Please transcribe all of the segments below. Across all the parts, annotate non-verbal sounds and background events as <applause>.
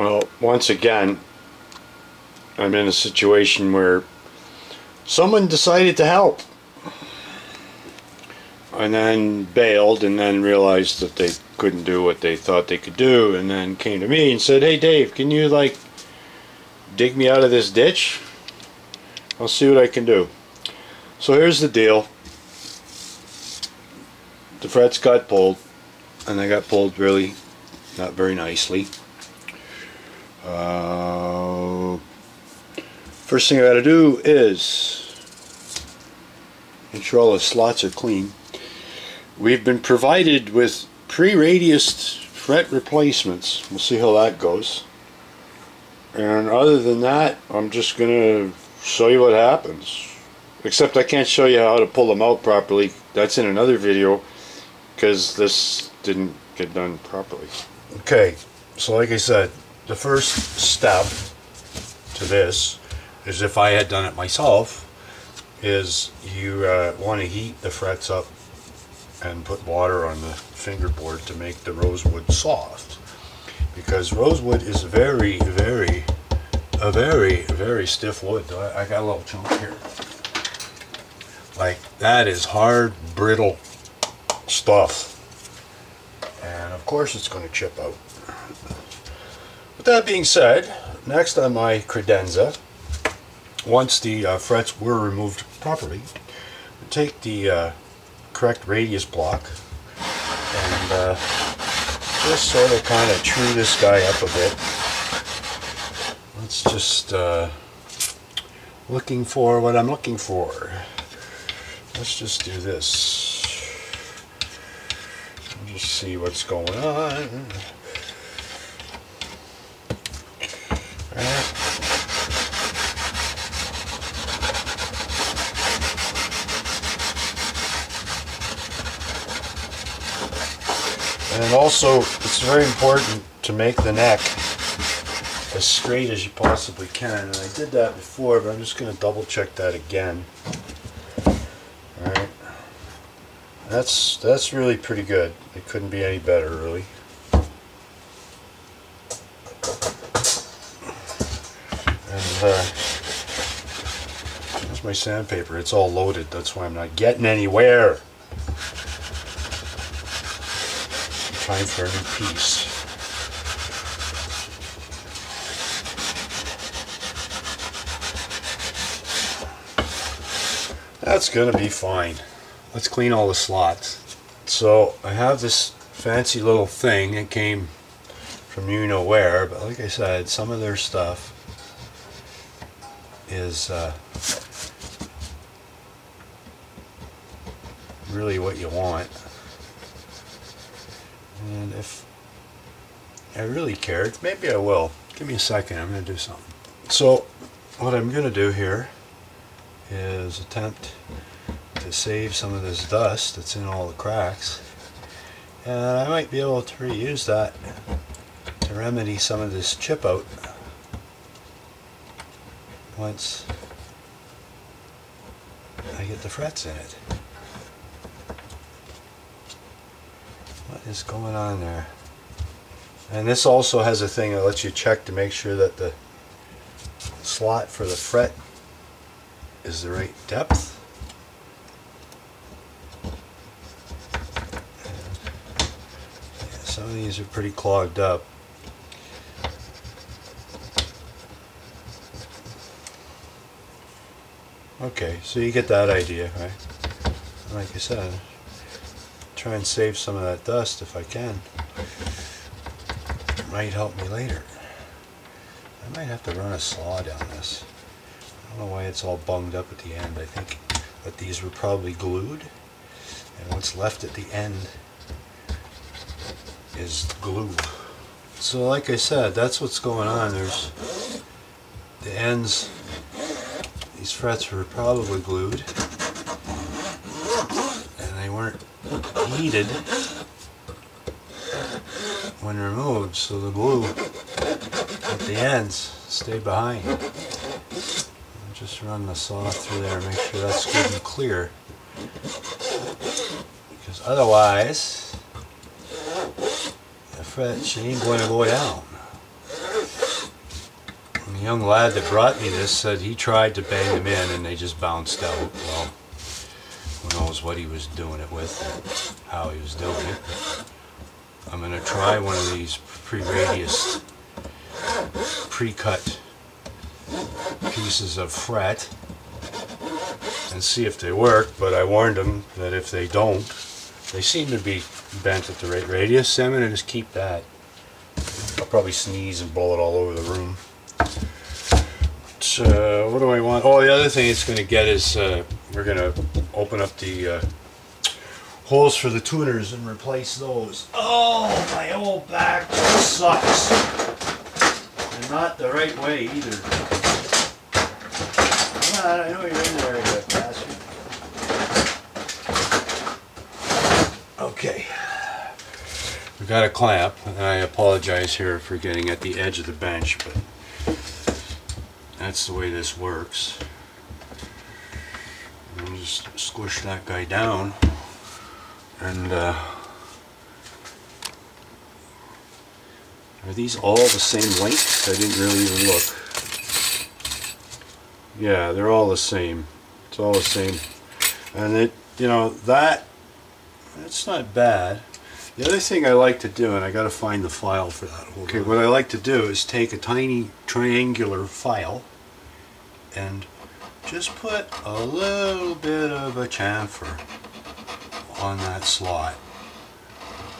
Well, once again, I'm in a situation where someone decided to help and then bailed and then realized that they couldn't do what they thought they could do and then came to me and said, hey Dave, can you like dig me out of this ditch? I'll see what I can do. So here's the deal. The frets got pulled and they got pulled really not very nicely. Uh, first thing I got to do is make sure all the slots are clean. We've been provided with pre-radius fret replacements. We'll see how that goes. And other than that, I'm just going to show you what happens. Except I can't show you how to pull them out properly. That's in another video because this didn't get done properly. Okay, so like I said, the first step to this is if I had done it myself, is you uh, want to heat the frets up and put water on the fingerboard to make the rosewood soft. Because rosewood is very, very, a very, very stiff wood. I, I got a little chunk here. Like, that is hard, brittle stuff. And of course it's going to chip out. With that being said, next on my credenza, once the uh, frets were removed properly, take the uh, correct radius block and uh, just sort of kind of true this guy up a bit. Let's just uh, looking for what I'm looking for. Let's just do this. Just see what's going on. And also, it's very important to make the neck as straight as you possibly can. And I did that before, but I'm just going to double check that again. Alright. That's, that's really pretty good. It couldn't be any better, really. And, uh, there's my sandpaper. It's all loaded. That's why I'm not getting anywhere. For a new piece. That's gonna be fine. Let's clean all the slots. So I have this fancy little thing that came from you know where, but like I said, some of their stuff is uh, really what you want. And if I really cared, maybe I will. Give me a second, I'm going to do something. So, what I'm going to do here is attempt to save some of this dust that's in all the cracks. And I might be able to reuse that to remedy some of this chip out once I get the frets in it. Is going on there? And this also has a thing that lets you check to make sure that the slot for the fret is the right depth. Some of these are pretty clogged up. Okay, so you get that idea, right? Like I said, try and save some of that dust if I can. It might help me later. I might have to run a saw down this. I don't know why it's all bunged up at the end. I think that these were probably glued. And what's left at the end is glue. So like I said, that's what's going on. There's the ends, these frets were probably glued. And they weren't heated when removed so the glue at the ends stay behind. Just run the saw through there make sure that's good and clear because otherwise the fret she ain't going to go down. The young lad that brought me this said he tried to bang them in and they just bounced out. Well, who knows what he was doing it with, how he was doing it. I'm going to try one of these pre-radius, pre-cut pieces of fret and see if they work, but I warned them that if they don't, they seem to be bent at the right radius, so I'm going to just keep that. I'll probably sneeze and blow it all over the room. So, what do I want? Oh, the other thing it's going to get is uh, we're going to open up the uh, holes for the tuners and replace those. Oh, my old back sucks. And not the right way either. Come on, I know you're in there, bastard. Okay. We got a clamp, and I apologize here for getting at the edge of the bench, but that's the way this works. And just squish that guy down, and uh, are these all the same length? I didn't really even look. Yeah, they're all the same. It's all the same. And it, you know, that, that's not bad. The other thing I like to do, and I got to find the file for that. Okay, what I like to do is take a tiny triangular file and just put a little bit of a chamfer on that slot.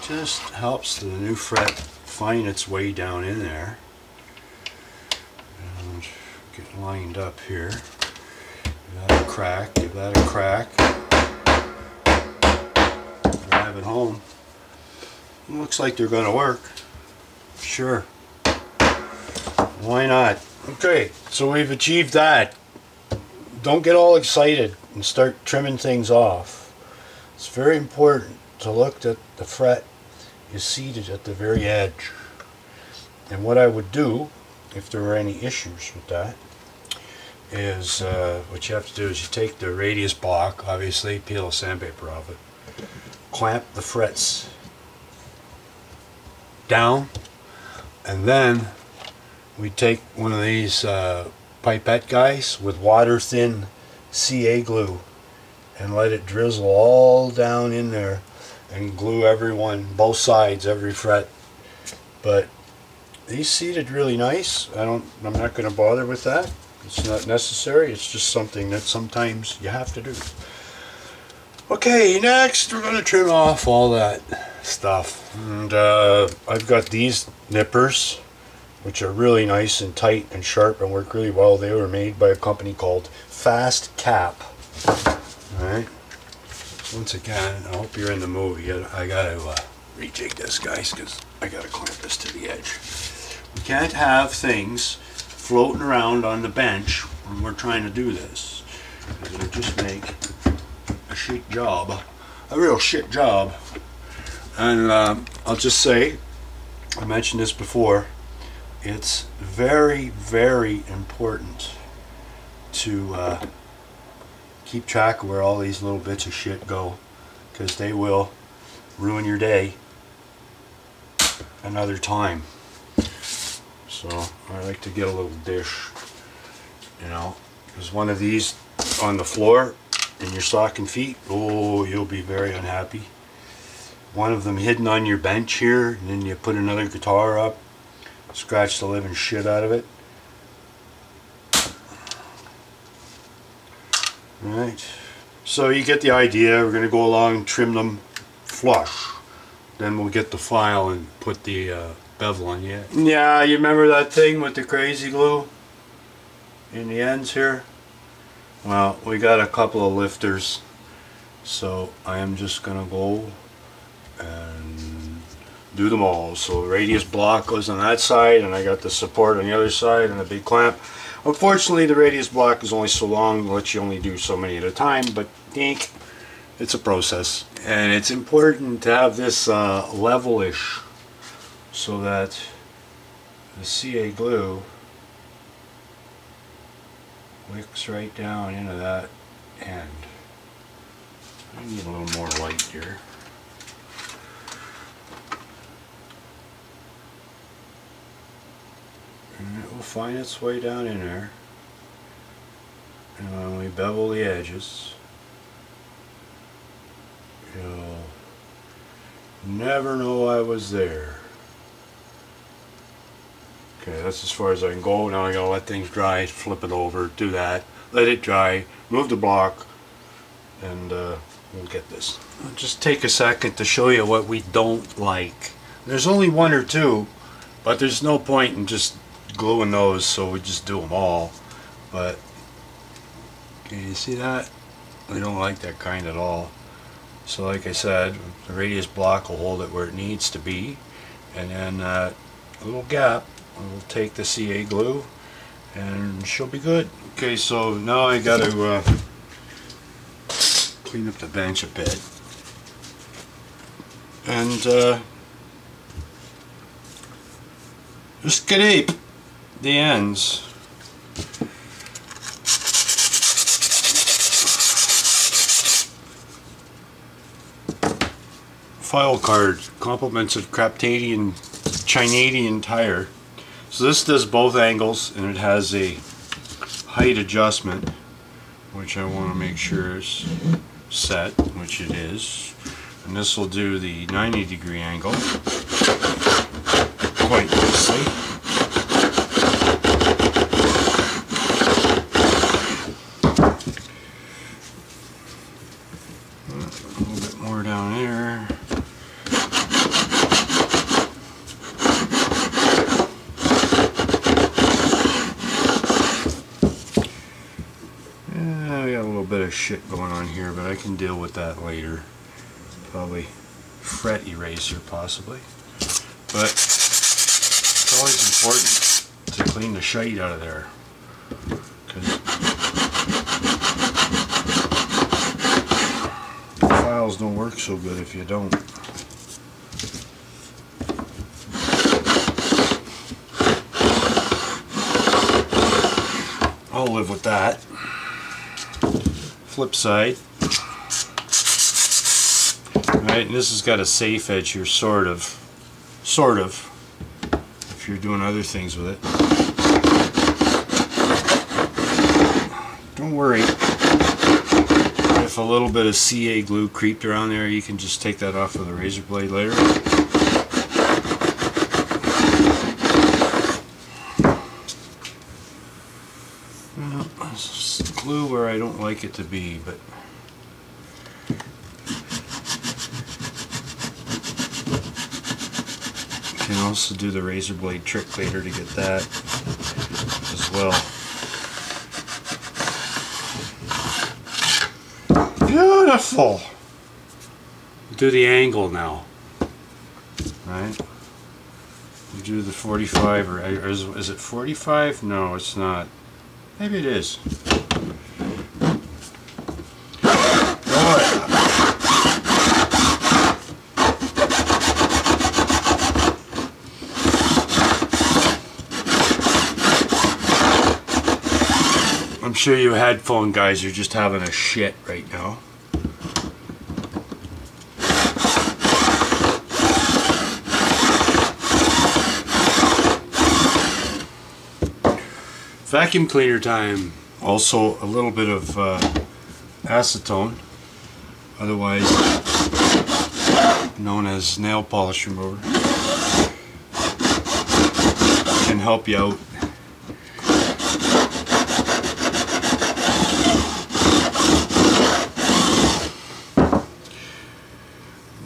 Just helps the new fret find its way down in there. And get lined up here. Give that a crack, give that a crack. Drive it home. Looks like they're going to work. Sure. Why not? Okay, so we've achieved that. Don't get all excited and start trimming things off. It's very important to look that the fret is seated at the very edge. And what I would do, if there were any issues with that, is uh, what you have to do is you take the radius block, obviously, peel the sandpaper off it, clamp the frets down, and then we take one of these uh, pipette guys with water thin CA glue and let it drizzle all down in there and glue everyone both sides, every fret. But these seated really nice. I don't, I'm not going to bother with that. It's not necessary. It's just something that sometimes you have to do. Okay, next we're going to trim off all that stuff. And uh, I've got these nippers, which are really nice and tight and sharp and work really well. They were made by a company called Fast Cap. Alright. Once again, I hope you're in the movie. I got to uh, rejig this, guys, because I got to clamp this to the edge. We can't have things floating around on the bench when we're trying to do this. It'll just make a shit job. A real shit job. And um, I'll just say, I mentioned this before, it's very, very important to uh, keep track of where all these little bits of shit go because they will ruin your day another time. So I like to get a little dish, you know, because one of these on the floor in your stocking feet, oh, you'll be very unhappy. One of them hidden on your bench here, and then you put another guitar up, scratch the living shit out of it. All right. So you get the idea. We're going to go along and trim them flush. Then we'll get the file and put the uh, bevel on you. Yeah, you remember that thing with the crazy glue in the ends here? Well, we got a couple of lifters. So I am just going to go and do them all. So radius block goes on that side and I got the support on the other side and a big clamp. Unfortunately, the radius block is only so long, lets you only do so many at a time, but think it's a process. And it's important to have this uh, levelish so that the CA glue wicks right down into that end. I need a little more light here. And it will find its way down in there. And when we bevel the edges, you'll never know I was there. Okay, that's as far as I can go. Now I gotta let things dry, flip it over, do that, let it dry, move the block, and uh, we'll get this. I'll just take a second to show you what we don't like. There's only one or two, but there's no point in just gluing those, so we just do them all. But, can you see that? We don't like that kind at all. So like I said, the radius block will hold it where it needs to be. And then uh, a little gap, we'll take the CA glue and she'll be good. Okay, so now I got to uh, clean up the bench a bit. And uh, just scrape the ends. File card, compliments of Craptadian Chinadian tire. So this does both angles and it has a height adjustment which I want to make sure is set, which it is. And this will do the 90 degree angle quite nicely. A little bit more down there. Yeah, we got a little bit of shit going on here, but I can deal with that later. Probably fret eraser, possibly. But it's always important to clean the shite out of there. 'Cause files don't work so good if you don't. I'll live with that. Flip side. Right, and this has got a safe edge here, sort of. Sort of. If you're doing other things with it. Don't worry. If a little bit of CA glue creeped around there, you can just take that off with a razor blade later. Glue where I don't like it to be, but you can also do the razor blade trick later to get that as well. Beautiful. Do the angle now. Right? You do the 45 or is, is it 45? No, it's not. Maybe it is. Alright. I'm sure you headphone guys are just having a shit right now. Vacuum cleaner time. Also a little bit of uh, acetone, otherwise known as nail polish remover. Can help you out.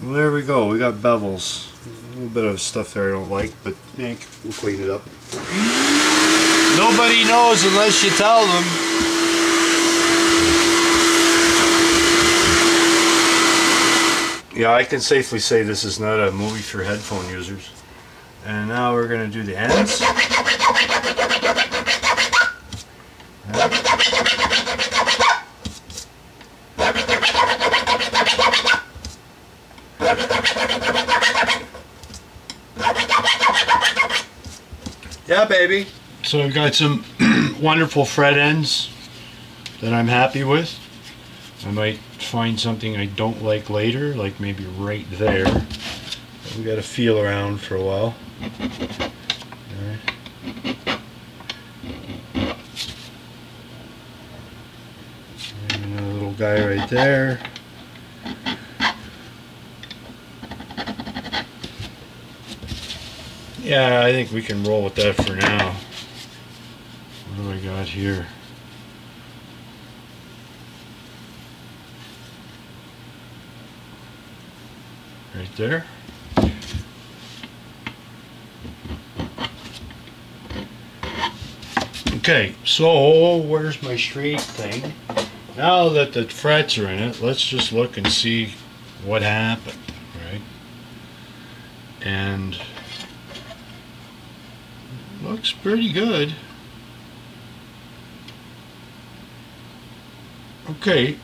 Well, there we go. We got bevels. A little bit of stuff there I don't like, but eh, we'll clean it up. Nobody knows unless you tell them. Yeah, I can safely say this is not a movie for headphone users. And now we're going to do the ends. Yeah, Yeah, baby. So I've got some <clears throat> wonderful fret ends that I'm happy with. I might find something I don't like later, like maybe right there. We got to feel around for a while. Right. Another little guy right there. Yeah, I think we can roll with that for now. What do I got here? Right there. Okay, so where's my straight thing? Now that the frets are in it, let's just look and see what happened, right? And looks pretty good. Okay,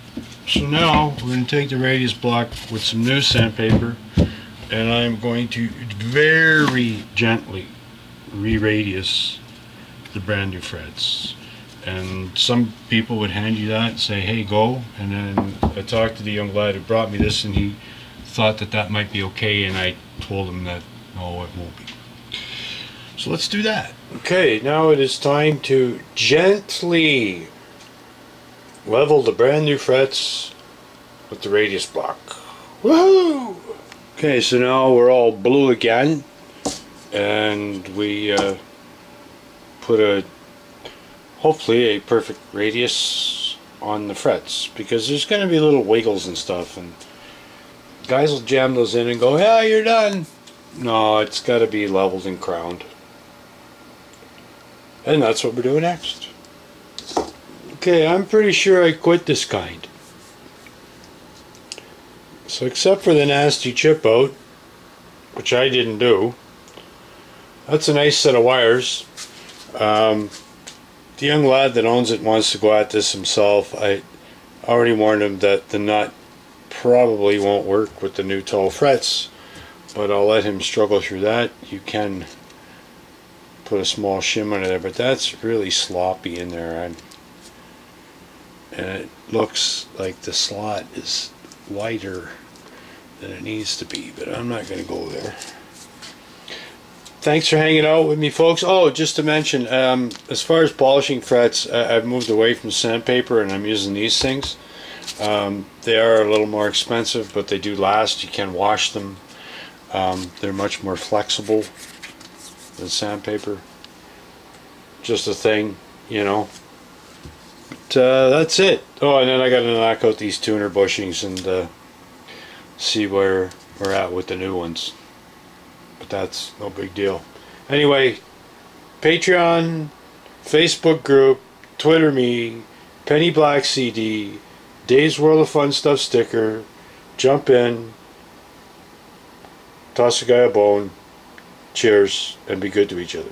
so now we're going to take the radius block with some new sandpaper and I'm going to very gently re-radius the brand new frets. And some people would hand you that and say, hey, go. And then I talked to the young lad who brought me this and he thought that that might be okay and I told him that, no, it won't be. So let's do that. Okay, now it is time to gently level the brand new frets with the radius block. Woohoo! Okay, so now we're all blue again and we uh, put a hopefully a perfect radius on the frets because there's going to be little wiggles and stuff and guys will jam those in and go yeah you're done no it's got to be leveled and crowned and that's what we're doing next okay I'm pretty sure I quit this kind so except for the nasty chip out which I didn't do that's a nice set of wires um, the young lad that owns it wants to go at this himself. I already warned him that the nut probably won't work with the new tall frets, but I'll let him struggle through that. You can put a small shim under there, but that's really sloppy in there. and it looks like the slot is wider than it needs to be, but I'm not going to go there. Thanks for hanging out with me folks. Oh just to mention um, as far as polishing frets I've moved away from sandpaper and I'm using these things. Um, they are a little more expensive but they do last. You can wash them. Um, they're much more flexible than sandpaper. Just a thing you know? But, uh, that's it. Oh and then I got to knock out these tuner bushings and uh, see where we're at with the new ones. But that's no big deal. Anyway, Patreon, Facebook group, Twitter me, Penny Black CD, Dave's World of Fun Stuff sticker, jump in, toss a guy a bone, cheers, and be good to each other.